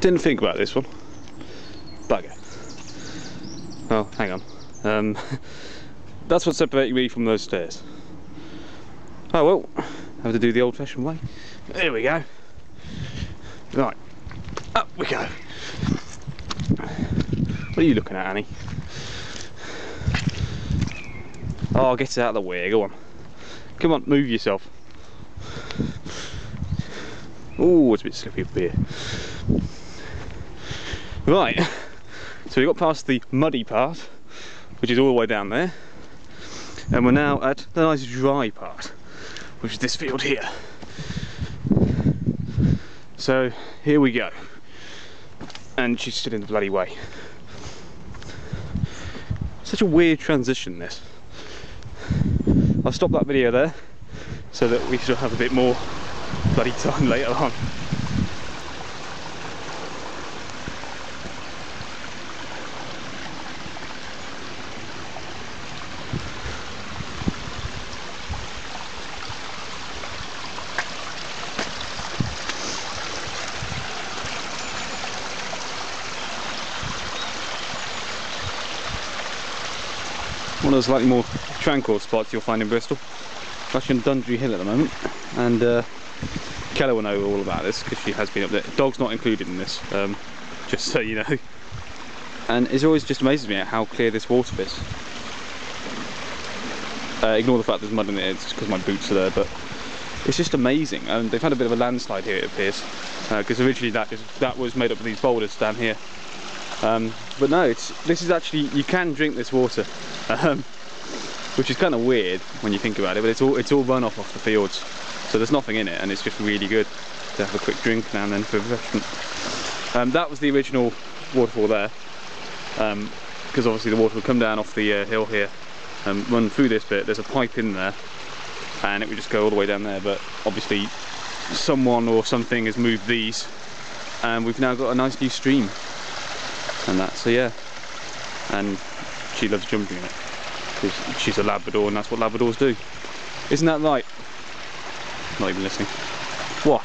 Didn't think about this one. Bugger. Oh, hang on. Um, that's what separated me from those stairs. Oh well, have to do the old-fashioned way. There we go. Right, up we go. What are you looking at, Annie? Oh, get it out of the way, go on. Come on, move yourself. Oh, it's a bit slippy up here. Right, so we got past the muddy part, which is all the way down there, and we're now at the nice dry part, which is this field here. So here we go, and she's still in the bloody way. Such a weird transition this. I'll stop that video there so that we should have a bit more bloody time later on. The slightly more tranquil spots you'll find in Bristol. Actually on Dundry Hill at the moment, and uh, Keller will know all about this because she has been up there. Dog's not included in this, um, just so you know. And it always just amazes me how clear this water is. Uh, ignore the fact there's mud in it, it's because my boots are there, but it's just amazing. And they've had a bit of a landslide here, it appears, because uh, originally that that was made up of these boulders down here. Um, but no, it's this is actually you can drink this water, um, which is kind of weird when you think about it. But it's all it's all runoff off the fields, so there's nothing in it, and it's just really good to have a quick drink now and then for refreshment. Um, that was the original waterfall there, because um, obviously the water would come down off the uh, hill here and run through this bit. There's a pipe in there, and it would just go all the way down there. But obviously, someone or something has moved these, and we've now got a nice new stream and that so yeah and she loves jumping in it. Because she's a Labrador and that's what Labradors do. Isn't that right not even listening. What?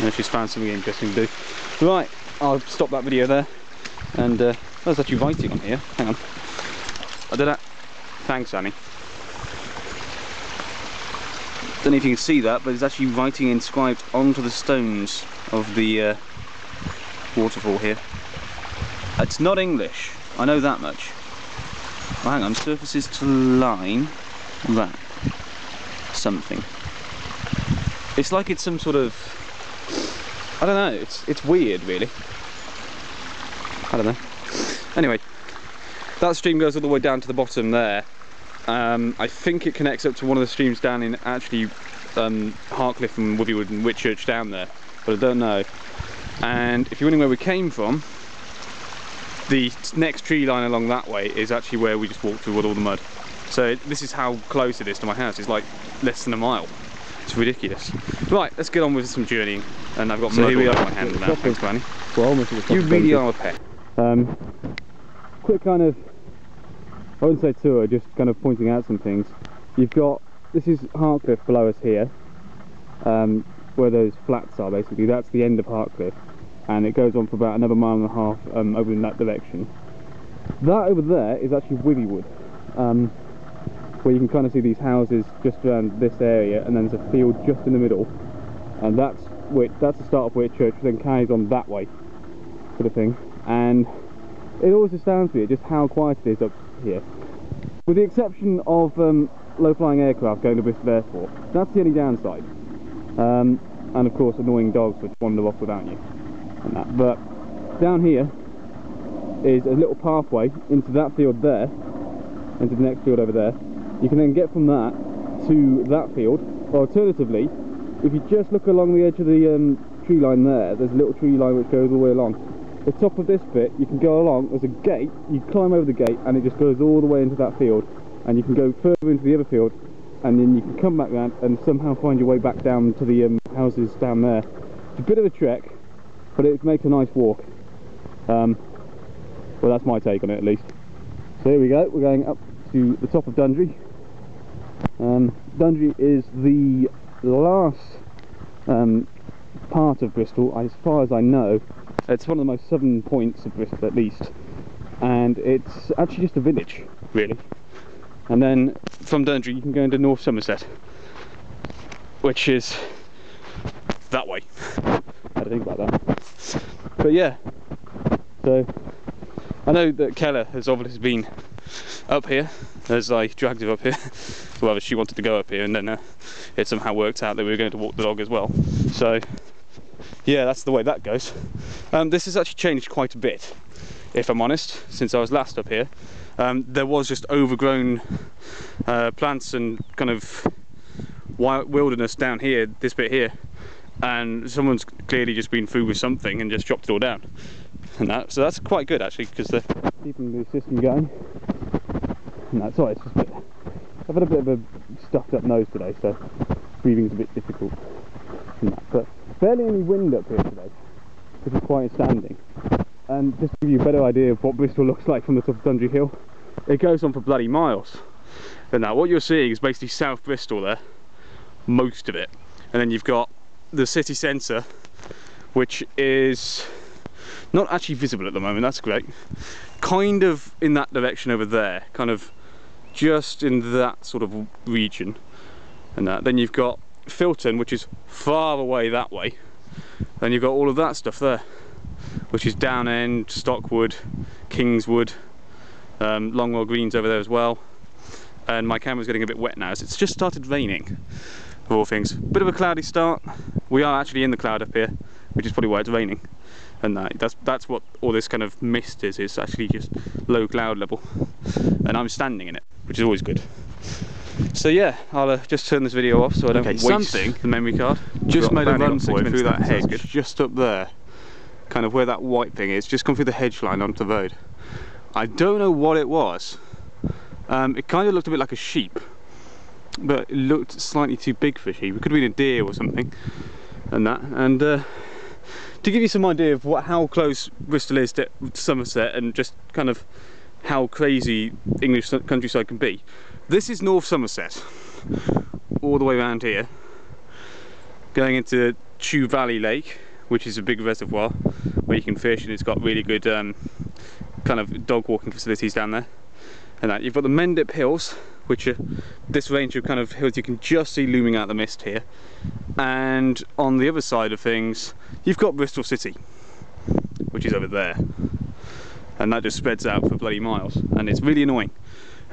And she's found something interesting to do. Right I'll stop that video there. And uh, there's actually writing on here. Hang on. I did that thanks Annie. Don't know if you can see that but there's actually writing inscribed onto the stones of the uh, waterfall here. It's not English, I know that much. Oh, hang on, surfaces to line that something. It's like it's some sort of I don't know, it's it's weird really. I don't know. Anyway, that stream goes all the way down to the bottom there. Um, I think it connects up to one of the streams down in actually um, and Withywood and Whitchurch down there, but I don't know. And if you're wondering where we came from, the next tree line along that way is actually where we just walked through with all the mud. So this is how close it is to my house. It's like less than a mile. It's ridiculous. Right, let's get on with some journeying. And I've got so mud here we are. my hand now. Thanks, Granny. Well, almost you really are a pet. Um, quick kind of, I wouldn't say tour, just kind of pointing out some things. You've got, this is Hartcliffe below us here, um, where those flats are basically. That's the end of Hartcliffe and it goes on for about another mile and a half um, over in that direction. That over there is actually Withywood, um, where you can kind of see these houses just around this area, and then there's a field just in the middle, and that's that's the start of Whitchurch, then carries on that way, sort of thing. And it always astounds me just how quiet it is up here, with the exception of um, low-flying aircraft going to Bristol Airport. That's the only downside, um, and of course annoying dogs which wander off without you and that. But down here is a little pathway into that field there, into the next field over there. You can then get from that to that field, or alternatively, if you just look along the edge of the um, tree line there, there's a little tree line which goes all the way along. The top of this bit, you can go along, there's a gate, you climb over the gate and it just goes all the way into that field and you can go further into the other field and then you can come back around and somehow find your way back down to the um, houses down there. It's a bit of a trek, but it makes a nice walk. Um, well, that's my take on it at least. So here we go, we're going up to the top of Dundry. Um, Dundry is the last um, part of Bristol, as far as I know. It's one of the most southern points of Bristol, at least, and it's actually just a village, really. And then from Dundry, you can go into North Somerset, which is that way. To think about that. But yeah, so I know that Keller has obviously been up here as I dragged him up here. well, she wanted to go up here and then uh, it somehow worked out that we were going to walk the dog as well. So yeah, that's the way that goes. Um, this has actually changed quite a bit, if I'm honest, since I was last up here. Um, there was just overgrown uh, plants and kind of wilderness down here, this bit here, and someone's clearly just been through with something and just chopped it all down. And that, so that's quite good actually, because they're keeping the system going. And that's why it's just bit, I've had a bit of a stuffed up nose today, so breathing's a bit difficult. But barely any wind up here today, which is quite astounding. And just to give you a better idea of what Bristol looks like from the top of Dundry Hill, it goes on for bloody miles. And now what you're seeing is basically South Bristol there, most of it. And then you've got the city centre, which is not actually visible at the moment, that's great. Kind of in that direction over there, kind of just in that sort of region. And that. Then you've got Filton, which is far away that way. Then you've got all of that stuff there, which is Downend, Stockwood, Kingswood, um, Longwell Greens over there as well. And my camera's getting a bit wet now, as it's just started raining, of all things. Bit of a cloudy start. We are actually in the cloud up here, which is probably why it's raining. And that, that's, that's what all this kind of mist is, it's actually just low cloud level. And I'm standing in it, which is always good. So yeah, I'll uh, just turn this video off so I don't okay, waste something the memory card. Just made a run for it through that hedge, just up there, kind of where that white thing is, just come through the hedge line onto the road. I don't know what it was. Um, it kind of looked a bit like a sheep, but it looked slightly too big sheep. It could have been a deer or something, and that. And uh, to give you some idea of what how close Bristol is to Somerset, and just kind of how crazy English countryside can be. This is North Somerset, all the way around here, going into Chew Valley Lake, which is a big reservoir where you can fish and it's got really good um, kind of dog walking facilities down there. And that you've got the Mendip Hills, which are this range of kind of hills you can just see looming out the mist here. And on the other side of things, you've got Bristol City, which is over there. And that just spreads out for bloody miles, and it's really annoying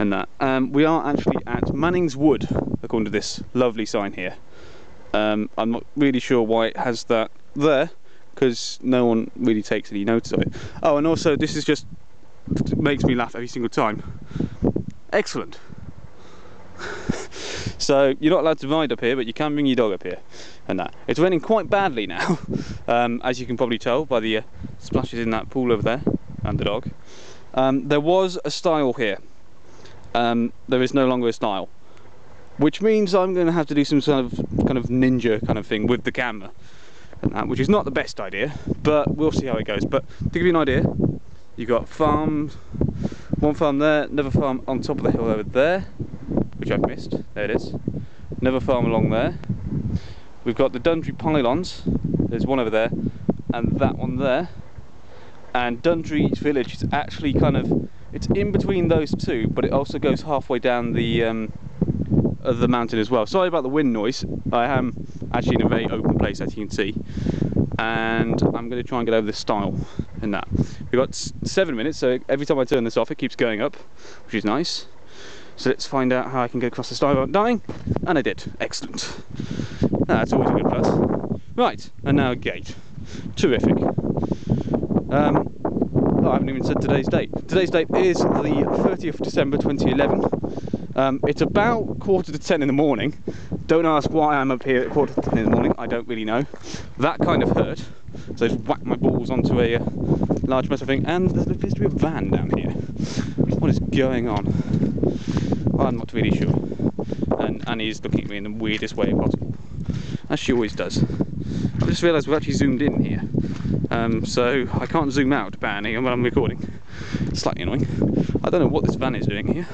and that. Um, we are actually at Manning's Wood, according to this lovely sign here. Um, I'm not really sure why it has that there, because no one really takes any notice of it. Oh, and also this is just makes me laugh every single time. Excellent. so you're not allowed to ride up here, but you can bring your dog up here, and that. It's raining quite badly now, um, as you can probably tell by the uh, splashes in that pool over there and the dog. Um, there was a stile here um, there is no longer a stile which means I'm going to have to do some sort of kind of ninja kind of thing with the camera that, which is not the best idea but we'll see how it goes but to give you an idea you've got farms one farm there another farm on top of the hill over there which I've missed there it is another farm along there we've got the Dundry pylons there's one over there and that one there and Dundry village is actually kind of it's in between those two, but it also goes halfway down the um, the mountain as well. Sorry about the wind noise. I am actually in a very open place, as you can see, and I'm going to try and get over this stile in that. We've got seven minutes, so every time I turn this off, it keeps going up, which is nice. So let's find out how I can get across the stile without dying, and I did. Excellent. That's always a good plus. Right, and now a gate. Terrific. Um, oh, I haven't even said today's date. Today's date is the 30th of December 2011. Um, it's about quarter to 10 in the morning. Don't ask why I'm up here at quarter to 10 in the morning, I don't really know. That kind of hurt. So I just whacked my balls onto a uh, large metal thing, and there appears to be a van down here. What is going on? I'm not really sure. And Annie's looking at me in the weirdest way possible, as she always does. I just realised we've actually zoomed in here. Um, so I can't zoom out banning when I'm recording. slightly annoying. I don't know what this van is doing here.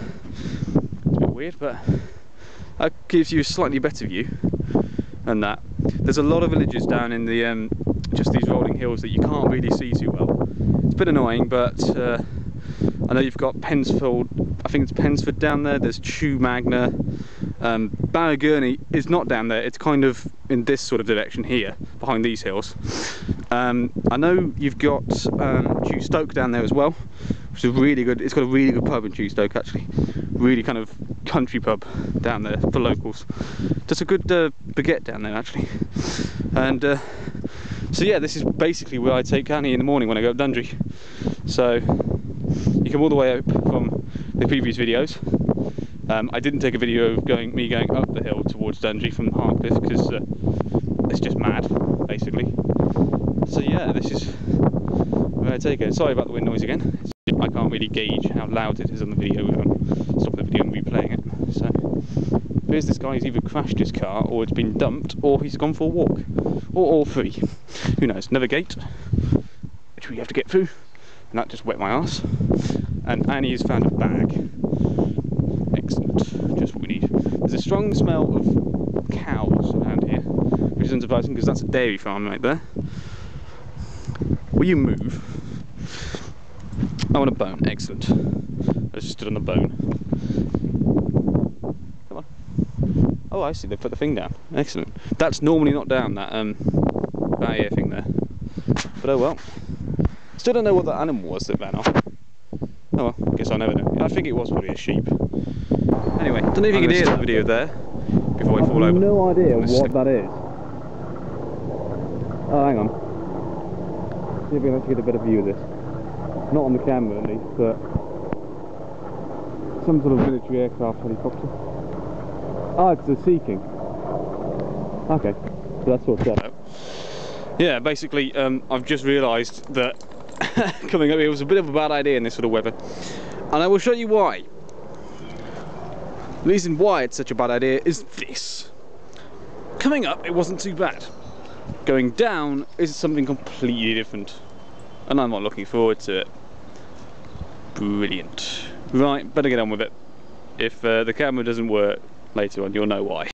It's a bit weird, but that gives you a slightly better view than that. there's a lot of villages down in the um, just these rolling hills that you can't really see too well. It's a bit annoying, but uh, I know you've got Pensfield, I think it's Pensford down there, there's Chew Magna, um, Barrow Gurney is not down there, it's kind of in this sort of direction here, behind these hills. Um, I know you've got um, Chew Stoke down there as well, which is really good, it's got a really good pub in Chew Stoke actually. Really kind of country pub down there for locals. Just a good uh, baguette down there actually. And uh, so yeah, this is basically where I take Annie in the morning when I go up Dundry. So you come all the way up the previous videos. Um, I didn't take a video of going me going up the hill towards Dundry from Hartcliffe because uh, it's just mad, basically. So yeah, this is where I take it. Sorry about the wind noise again. I can't really gauge how loud it is on the video without stopping the video and replaying it. So appears this guy has either crashed his car or it's been dumped or he's gone for a walk. Or all three. Who knows? Another gate, which we have to get through. And that just wet my ass. And Annie has found a bag. Excellent. Just what we need. There's a strong smell of cows around here, which is unsurprising because that's a dairy farm right there. Will you move? I want a bone. Excellent. I just stood on the bone. Come on. Oh, I see. They put the thing down. Excellent. That's normally not down, that um, barrier thing there. But oh well. Still don't know what that animal was that ran off. Oh well, guess I'll never know. I think it was probably a sheep. Anyway, don't know if you can hear that video there before I, fall over. no idea I'm gonna what slip. that is. Oh, hang on. See if we can actually get a better view of this. Not on the camera at least, but some sort of military aircraft helicopter. Oh, it's a Sea King. Okay, so that's what's up. Yeah, basically, um, I've just realised that coming up here was a bit of a bad idea in this sort of weather. And I will show you why. The reason why it's such a bad idea is this. Coming up, it wasn't too bad. Going down is something completely different. And I'm not looking forward to it. Brilliant. Right, better get on with it. If uh, the camera doesn't work later on, you'll know why.